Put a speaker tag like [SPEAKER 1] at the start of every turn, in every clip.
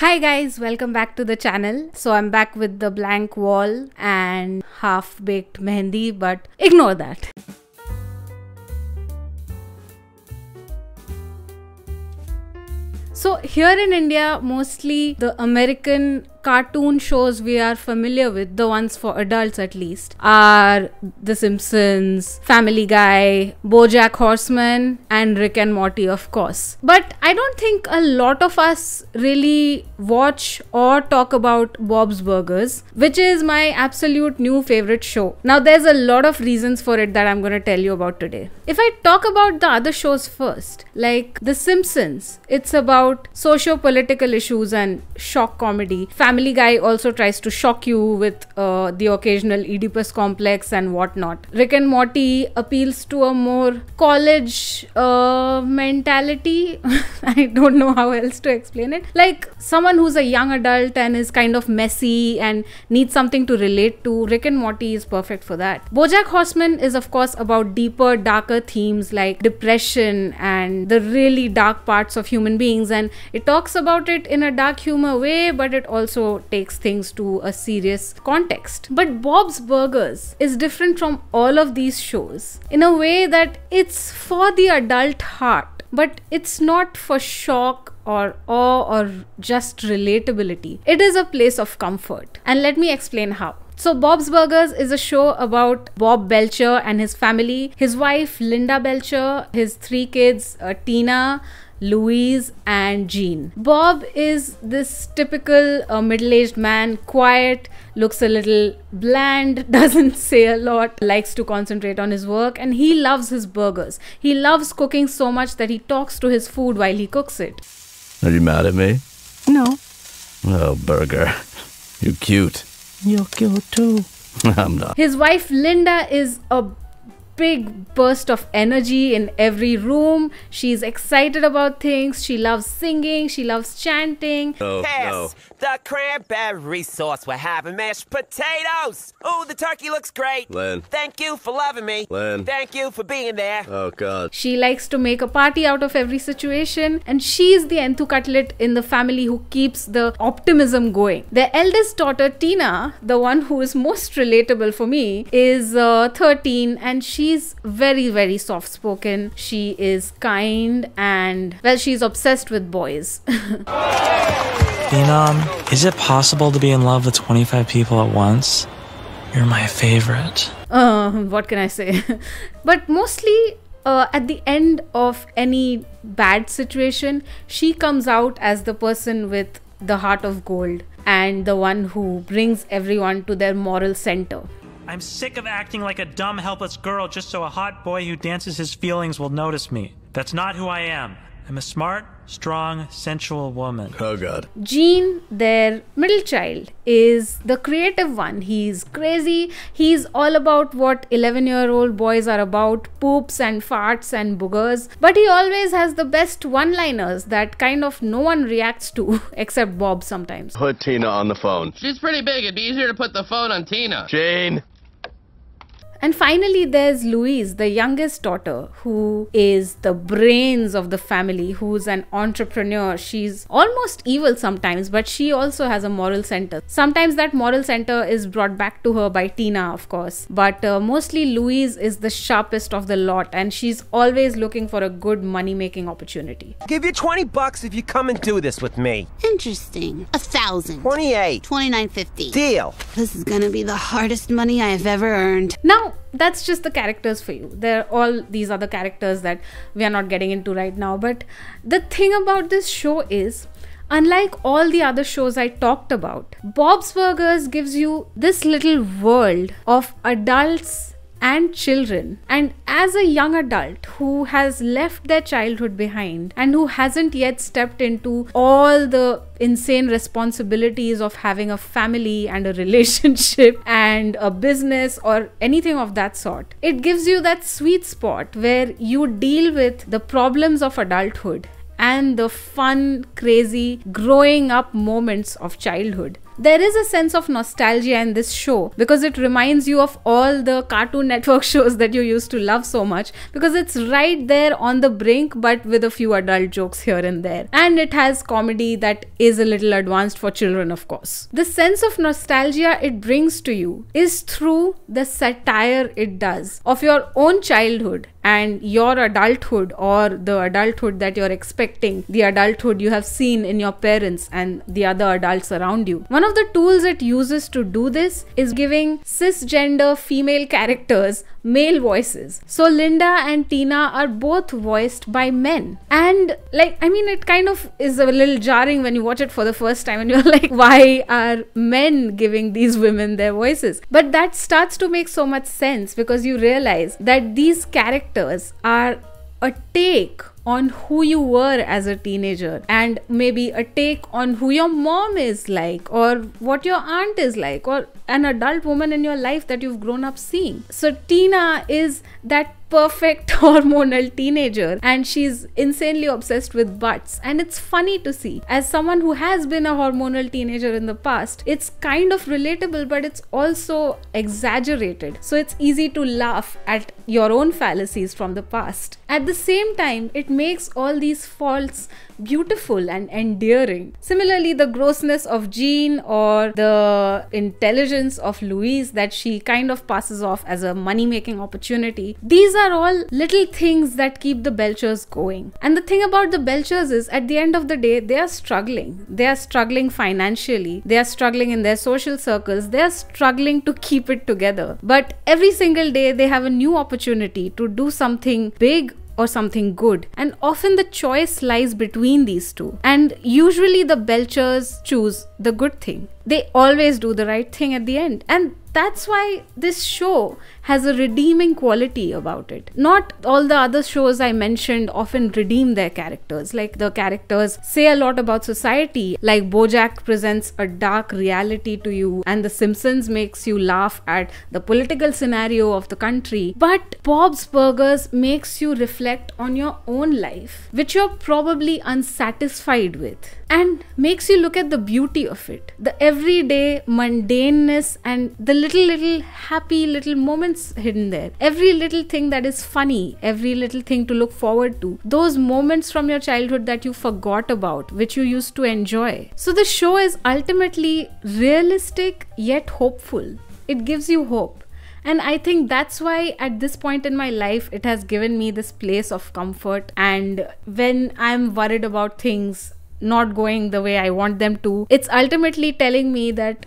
[SPEAKER 1] Hi guys, welcome back to the channel. So I'm back with the blank wall and half baked mehendi, but ignore that. So here in India, mostly the American cartoon shows we are familiar with, the ones for adults at least, are The Simpsons, Family Guy, Bojack Horseman, and Rick and Morty, of course. But I don't think a lot of us really watch or talk about Bob's Burgers, which is my absolute new favorite show. Now, there's a lot of reasons for it that I'm going to tell you about today. If I talk about the other shows first, like The Simpsons, it's about socio political issues and shock comedy. Guy also tries to shock you with uh, the occasional Oedipus complex and whatnot. Rick and Morty appeals to a more college uh, mentality. I don't know how else to explain it. Like someone who's a young adult and is kind of messy and needs something to relate to, Rick and Morty is perfect for that. Bojack Horseman is, of course, about deeper, darker themes like depression and the really dark parts of human beings. And it talks about it in a dark humor way, but it also takes things to a serious context. But Bob's Burgers is different from all of these shows in a way that it's for the adult heart, but it's not for shock or awe or just relatability. It is a place of comfort. And let me explain how. So, Bob's Burgers is a show about Bob Belcher and his family, his wife Linda Belcher, his three kids, uh, Tina, Louise, and Gene. Bob is this typical uh, middle aged man, quiet, looks a little bland, doesn't say a lot, likes to concentrate on his work, and he loves his burgers. He loves cooking so much that he talks to his food while he cooks it.
[SPEAKER 2] Are you mad at me?
[SPEAKER 3] No,
[SPEAKER 2] Oh, Burger. You're cute.
[SPEAKER 3] you're cute too.
[SPEAKER 2] I'm not.
[SPEAKER 1] His wife Linda is a big burst of energy in every room. She's excited about things. She loves singing. She loves chanting.
[SPEAKER 2] Oh,
[SPEAKER 4] Pass the cranberry sauce. We're having mashed potatoes. Oh, the turkey looks great.
[SPEAKER 2] Len.
[SPEAKER 4] Thank you for loving me.
[SPEAKER 2] Len.
[SPEAKER 4] Thank you for being there.
[SPEAKER 2] Oh, God.
[SPEAKER 1] She likes to make a party out of every situation, and she's the enthu cutlet in the family who keeps the optimism going. Their eldest daughter, Tina, the one who is most relatable for me, is uh, 13 and she's very, very soft spoken. She is kind and, well, she's obsessed with boys.
[SPEAKER 5] Phenom, is it possible to be in love with 25 people at once? You're my favorite.
[SPEAKER 1] uh, what can I say? but mostly uh, at the end of any bad situation, she comes out as the person with the heart of gold and the one who brings everyone to their moral center.
[SPEAKER 5] I'm sick of acting like a dumb, helpless girl just so a hot boy who dances his feelings will notice me. That's not who I am. I'm a smart, strong, sensual woman.
[SPEAKER 2] Oh, God.
[SPEAKER 1] Gene, their middle child, is the creative one. He's crazy. He's all about what 11 year old boys are about poops and farts and boogers. But he always has the best one liners that kind of no one reacts to except Bob sometimes.
[SPEAKER 2] Put Tina on the phone.
[SPEAKER 6] She's pretty big. It'd be easier to put the phone on Tina.
[SPEAKER 2] Jane.
[SPEAKER 1] And finally, there's Louise, the youngest daughter, who is the brains of the family, who's an entrepreneur. She's almost evil sometimes, but she also has a moral center. Sometimes that moral center is brought back to her by Tina, of course. But uh, mostly, Louise is the sharpest of the lot, and she's always looking for a good money making opportunity.
[SPEAKER 4] Give you 20 bucks if you come and do this with me.
[SPEAKER 7] Interesting. A thousand.
[SPEAKER 4] 28.
[SPEAKER 7] Twenty-nine fifty.
[SPEAKER 4] Deal.
[SPEAKER 7] This is gonna be the hardest money I have ever earned.
[SPEAKER 1] Now, that's just the characters for you. There are all these other characters that we are not getting into right now. But the thing about this show is, unlike all the other shows I talked about, Bob's Burgers gives you this little world of adults and children. And as a young adult who has left their childhood behind and who hasn't yet stepped into all the insane responsibilities of having a family and a relationship and a business or anything of that sort, it gives you that sweet spot where you deal with the problems of adulthood and the fun, crazy, growing up moments of childhood there is a sense of nostalgia in this show because it reminds you of all the Cartoon Network shows that you used to love so much because it's right there on the brink but with a few adult jokes here and there. And it has comedy that is a little advanced for children, of course. The sense of nostalgia it brings to you is through the satire it does of your own childhood and your adulthood or the adulthood that you're expecting, the adulthood you have seen in your parents and the other adults around you. One of the tools it uses to do this is giving cisgender female characters male voices. So Linda and Tina are both voiced by men. And like I mean it kind of is a little jarring when you watch it for the first time and you're like why are men giving these women their voices? But that starts to make so much sense because you realize that these characters are a take on who you were as a teenager and maybe a take on who your mom is like or what your aunt is like or an adult woman in your life that you've grown up seeing. So Tina is that perfect hormonal teenager and she's insanely obsessed with butts. And it's funny to see. As someone who has been a hormonal teenager in the past it's kind of relatable but it's also exaggerated. So it's easy to laugh at your own fallacies from the past. At the same time it makes all these faults beautiful and endearing. Similarly, the grossness of Gene or the intelligence of Louise that she kind of passes off as a money making opportunity, these are all little things that keep the Belchers going. And the thing about the Belchers is, at the end of the day, they are struggling. They are struggling financially, they are struggling in their social circles, they are struggling to keep it together. But every single day, they have a new opportunity to do something big or something good. And often the choice lies between these two. And usually the Belchers choose the good thing. They always do the right thing at the end. And that's why this show has a redeeming quality about it. Not all the other shows I mentioned often redeem their characters. Like the characters say a lot about society. Like Bojack presents a dark reality to you, and The Simpsons makes you laugh at the political scenario of the country. But Bob's Burgers makes you reflect on your own life, which you're probably unsatisfied with, and makes you look at the beauty of it. The everyday mundaneness and the little, little happy little moments hidden there. Every little thing that is funny, every little thing to look forward to. Those moments from your childhood that you forgot about, which you used to enjoy. So the show is ultimately realistic yet hopeful. It gives you hope. And I think that's why at this point in my life, it has given me this place of comfort. And when I'm worried about things not going the way I want them to, it's ultimately telling me that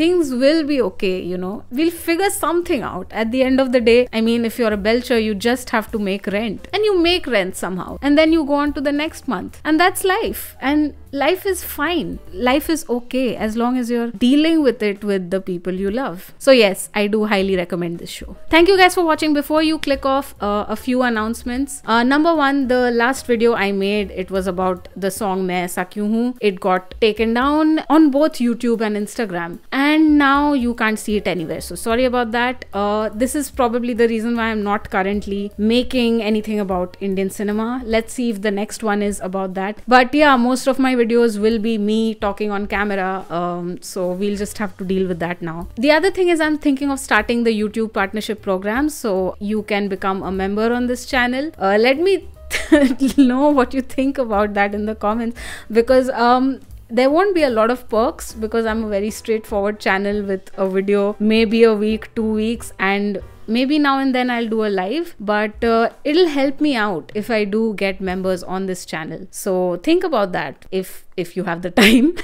[SPEAKER 1] things will be okay, you know. We'll figure something out. At the end of the day, I mean, if you're a belcher, you just have to make rent. And you make rent somehow. And then you go on to the next month. And that's life. And life is fine. Life is okay as long as you're dealing with it with the people you love. So, yes, I do highly recommend this show. Thank you guys for watching. Before you click off, uh, a few announcements. Uh, number one, the last video I made, it was about the song Main Aisa Kyun Hu. It got taken down on both YouTube and Instagram. And now you can't see it anywhere. So, sorry about that. Uh, this is probably the reason why I'm not currently making anything about Indian cinema. Let's see if the next one is about that. But yeah, most of my videos will be me talking on camera. Um, so we'll just have to deal with that now. The other thing is, I'm thinking of starting the YouTube partnership program. So you can become a member on this channel. Uh, let me know what you think about that in the comments because um there won't be a lot of perks because I'm a very straightforward channel with a video maybe a week, two weeks, and maybe now and then I'll do a live, but uh, it'll help me out if I do get members on this channel. So think about that if if you have the time.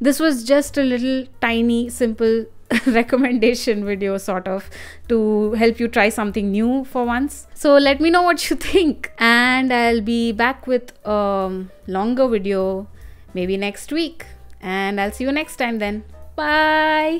[SPEAKER 1] this was just a little tiny simple recommendation video sort of to help you try something new for once so let me know what you think and i'll be back with a longer video maybe next week and i'll see you next time then bye